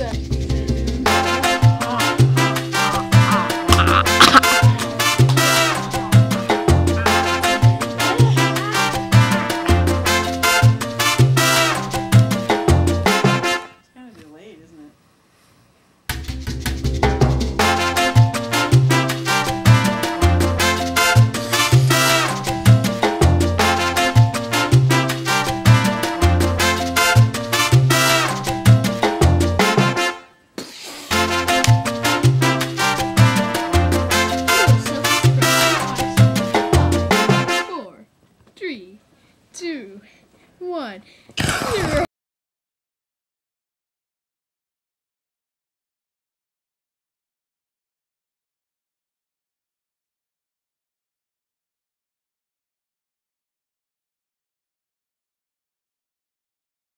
It's two, one, zero.